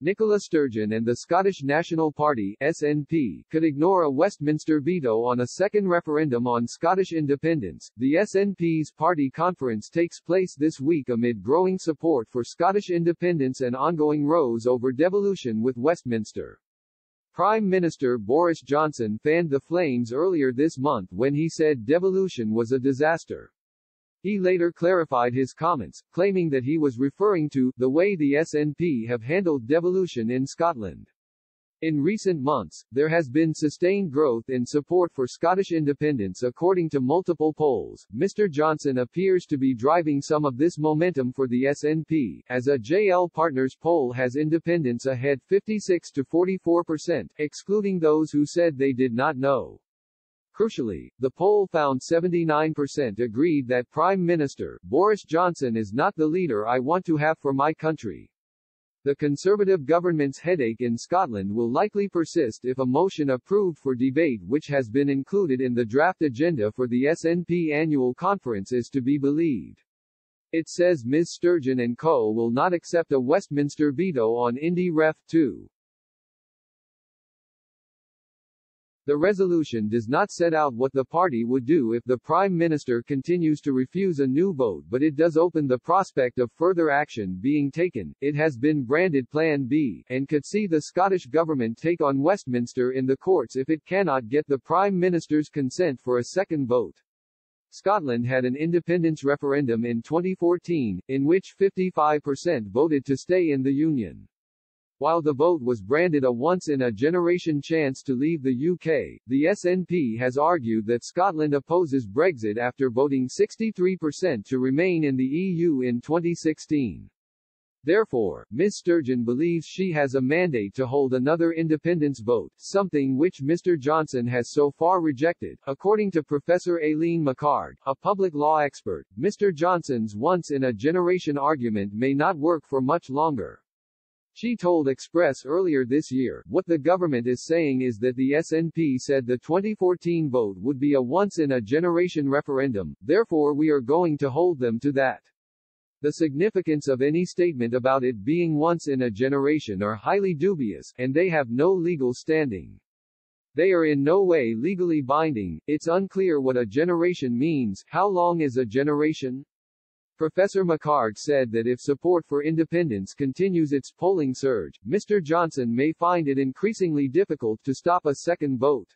Nicola Sturgeon and the Scottish National Party SNP could ignore a Westminster veto on a second referendum on Scottish independence. The SNP's party conference takes place this week amid growing support for Scottish independence and ongoing rows over devolution with Westminster. Prime Minister Boris Johnson fanned the flames earlier this month when he said devolution was a disaster. He later clarified his comments, claiming that he was referring to the way the SNP have handled devolution in Scotland. In recent months, there has been sustained growth in support for Scottish independence according to multiple polls. Mr. Johnson appears to be driving some of this momentum for the SNP, as a JL Partners poll has independence ahead 56 to 44%, excluding those who said they did not know. Crucially, the poll found 79% agreed that Prime Minister Boris Johnson is not the leader I want to have for my country. The Conservative government's headache in Scotland will likely persist if a motion approved for debate which has been included in the draft agenda for the SNP annual conference is to be believed. It says Ms. Sturgeon and co. will not accept a Westminster veto on Indy Ref 2. The resolution does not set out what the party would do if the Prime Minister continues to refuse a new vote but it does open the prospect of further action being taken. It has been branded Plan B, and could see the Scottish Government take on Westminster in the courts if it cannot get the Prime Minister's consent for a second vote. Scotland had an independence referendum in 2014, in which 55% voted to stay in the Union. While the vote was branded a once-in-a-generation chance to leave the UK, the SNP has argued that Scotland opposes Brexit after voting 63% to remain in the EU in 2016. Therefore, Ms. Sturgeon believes she has a mandate to hold another independence vote, something which Mr. Johnson has so far rejected. According to Professor Aileen McHarg, a public law expert, Mr. Johnson's once-in-a-generation argument may not work for much longer. She told Express earlier this year, what the government is saying is that the SNP said the 2014 vote would be a once-in-a-generation referendum, therefore we are going to hold them to that. The significance of any statement about it being once in a generation are highly dubious, and they have no legal standing. They are in no way legally binding, it's unclear what a generation means, how long is a generation? Professor McHarg said that if support for independence continues its polling surge, Mr. Johnson may find it increasingly difficult to stop a second vote.